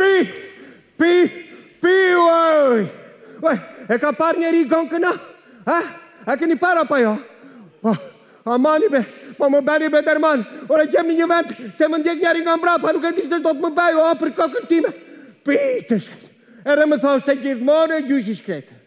Pi! Pi! Pi! Uaj! Uaj! E ka parë njeri gënë këna? Ha? A keni parë apo jo? Pa, amani be, pa më bëni be derman. Ora gjem një vend, se më ndjek njeri nga mbrapa, nuk e di çfarë do të më bëjë, o për kokën time. Pi të shkretë. Edhe më thoshte gjithmonë gjyshi i shkretë.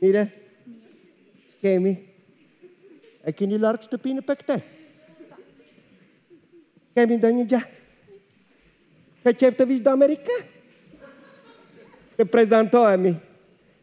Mirë, jemi. E keni larg shtëpinë për këtej. Kemi ndonjë gja. Ka qejf të vish te Amerika? Të prezentohemi.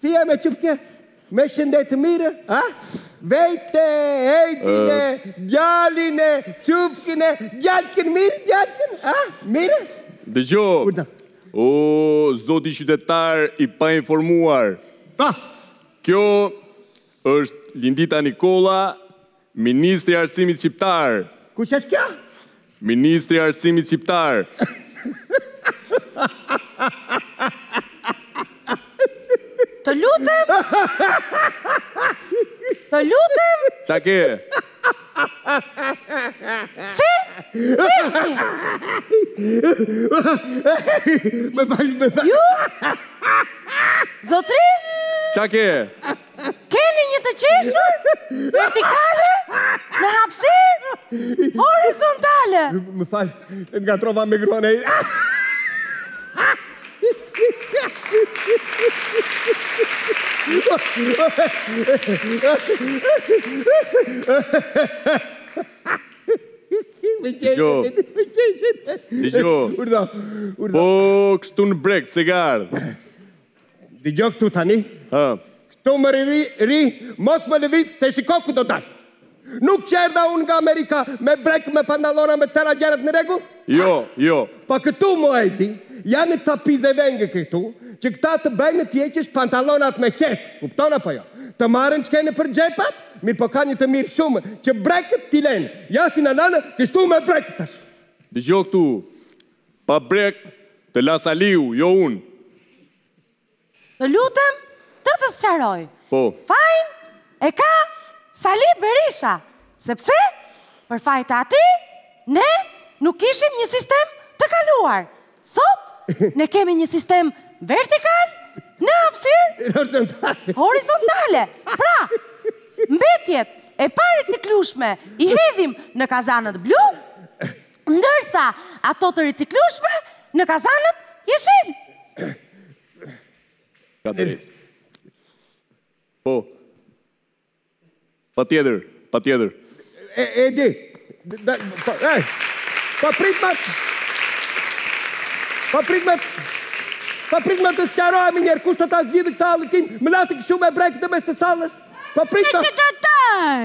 Si je me çupke? Me shëndet mirë, a? Vejte, Edin e, djalin e, çupkën e, djalkën mirë, djalkën, a? Mirë? Dëgjo, o zoti qytetar i painformuar, kjo është Lindita Nikolla Ministre e Arsimit Shqiptar! Kush është kjo? Ministre e Arsimit Shqiptar! Të lutem! Të lutem! Ça ke? Si? Më fal, më fal! Ju? Zotri? Ça ke? Keni një të qeshur vertikale në hapësirë horizontale. Më fal, të ngatërrova me gruan e. Më qeshet, më qeshet. Dëgjo. Urdhro, urdhro. Po, kështu në brekë, si ke ardhë. Dëgjo këtu tani. Hë. Këtu më rri, rri, mos më lëviz se s'shikoj ku do dal. Nuk erdha unë nga Amerika me brekë, me pantallona, me tërë gjërat në rregull? Jo, jo. Po këtu mo Edi, janë ca pizevengë këtu, që këta të bëjnë të heqësh pantallonat me qejf, kupton apo jo? Të marrin ç'ke nëpër xhepat, mirëpo ka një të mirë shumë, që brekët t'i lenë. Ja si na lanë kështu me brekët tash. Dëgjo këtu. Pa brekë të la Saliu, jo unë. Të lutem të të sqaroj. Po. Fajin e ka Sali Berisha, sepse për faj të atij ne nuk kishim një sistem të kaluar. Sot ne kemi një sistem vertikal në hapësirë horizontale. Pra, mbetjet e pariciklueshme i hedhim në kazanët blu, Ndërsa, ato të riciklueshme në kazanët jeshil. Ka drejt. Po. Patjetër, patjetër. E, e di. Da, pa, e, pa prit ma... Pa prit ma... Pa prit ma të sqarohemi njëherë, kush të ta zgjidhë këtë hallin tim, më latë kështu me brekë në mes të sallës? Pa prit ma... Këtë të tërë!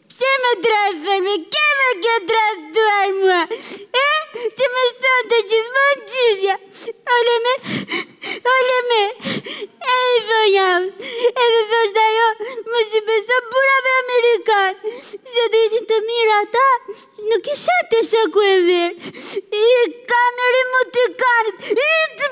Pse më tradhtove me kë më ke tradhtuar mua? E, që më thoshte gjithmonë gjyshja, ole me, ole me, e i thoja, edhe thoshte ajo, mos i beso burrave amerikanë, se të ishin të mirë ata, nuk isha të shoku e verë, i kamerim më të kanët, i të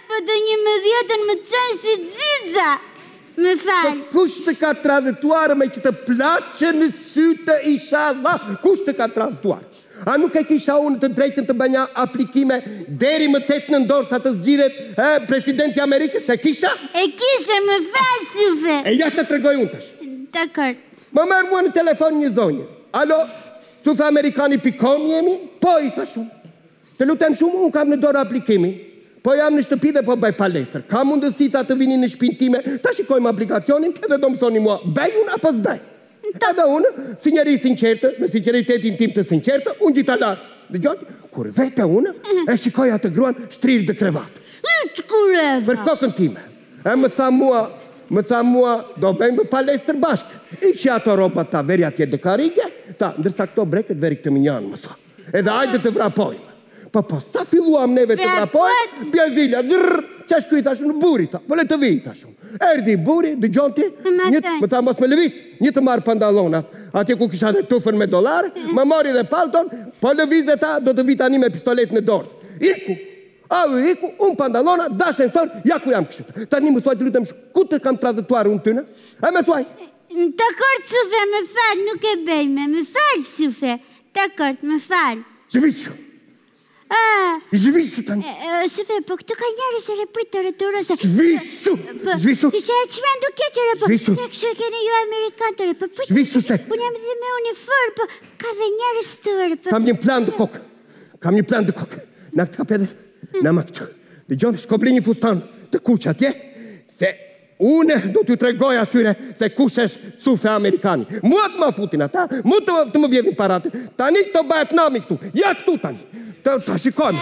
Po të njëmbëdhjetën më çojnë si xixa! Më fal! Po kush të ka tradhtuar me që të plaçin sytë ishallah? Kush të ka tradhtuar? A nuk e kisha unë të drejtën të bëja aplikime deri më tetë nëntor sa të zgjidhet presidenti i Amerikës? E kisha? E kishe, më fal Sufe! Eja të tregoj unë tash. Dakord. Më merr mua në telefon një zonjë. Alo, Sufe amerikani pikë kom jemi? Po, i thashë unë. Të lutem shumë unë kam në dorë aplikimin, po jam në shtëpi dhe po bëj palestër. Ka mundësi tha të vini në shpinë time, ta shikojmë aplikacionin dhe do më thoni mua bëj unë apo s'bëj. Edhe unë, si njeri i sinqertë, me sinqeritetin tim të sinqertë, u ngjita lart. Dëgjo ti, kur vete unë e shikoj atë gruan shtrirë dë krevat. Yt kureva. Për kokën time. E më tha mua, më tha mua, do bëjmë palestër bashkë. Hiqi ato rrobat tha vëri atje dë karrige, tha, ndërsa këto brekët vëri këtë mënjanë, më tha. Edhe hajde të vrapojmë. Po po, sa filluam neve të vrapojmë, bie zilja, drrr, ç'është ky thashë unë burri, tha, po le të vijë, thashë. Erdhi burri, dëgjon ti, një, më tha mos me lëviz, një të marrë pantallonat, atje ku kisha dhe tufën me dollarë, më mori dhe palton, po lëvize tha, do të vij tani me pistoletë në dorë. Iku, ai iku, unë pa pantallona, dë ashensor, ja ku jam kështu. Tani më thuaj të lutem, ku të kam tradhtuar unë tyne? E më thuaj? Më dakord Sufe, më fal, nuk e bëj më. Më fal Sufe. Dakord, më fal. Zhvishu. Ah, Zhvishu tani. e, e, Sufe, po këtu ka njerëz e reprit të returës. e- Zhvishu. Po, Zhvishu. Ti që e çmen do keq e po. Zhvishu. Se kështu e keni ju amerikanët re. Po po. Zhvishu se. Unë jam dhe me uniformë, po ka dhe njerëz re. Po. Kam një plan dë kokë. Kam një plan dë kokë. Na këtë kapedhe. Na ma këtë. Dëgjon, shko bli një fustan të kuq atje, se Unë do t'u tregoj atyre se kush është Sufe amerikani. Mua të ma futin ata, mu të, të më vjedhin paratë. Tani do bëhet nami këtu. Ja këtu tani. Të, të shikojmë.